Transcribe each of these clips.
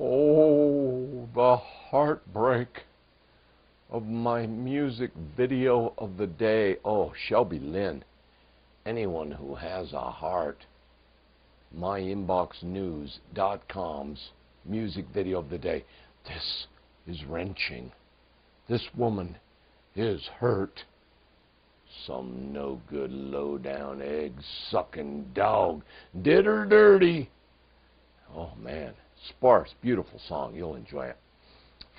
Oh, the heartbreak of my music video of the day. Oh, Shelby Lynne. Anyone who has a heart. MyInboxNews.com's music video of the day. This is wrenching. This woman is hurt. Some no good, low down, egg sucking dog did her dirty. Oh man, sparse, beautiful song. You'll enjoy it.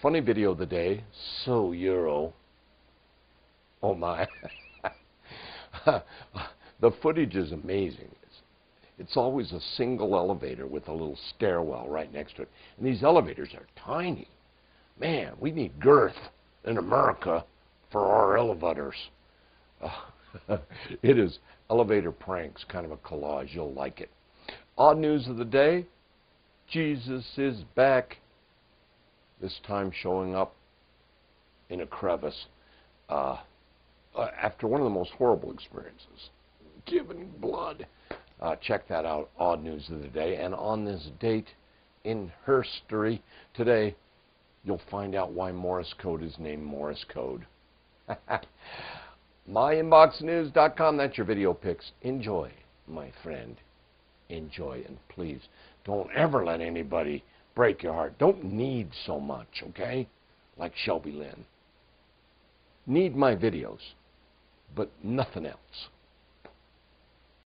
Funny video of the day. So Euro. Oh my. the footage is amazing. It's, it's always a single elevator with a little stairwell right next to it. And these elevators are tiny. Man, we need girth in America for our elevators. Uh, it is elevator pranks, kind of a collage. You'll like it. Odd news of the day Jesus is back. This time showing up in a crevice uh, uh, after one of the most horrible experiences giving blood. Uh, check that out. Odd news of the day. And on this date in history today, you'll find out why Morse code is named Morse code. MyInboxNews.com. That's your video picks. Enjoy, my friend. Enjoy. And please, don't ever let anybody break your heart. Don't need so much, okay? Like Shelby Lynne. Need my videos, but nothing else.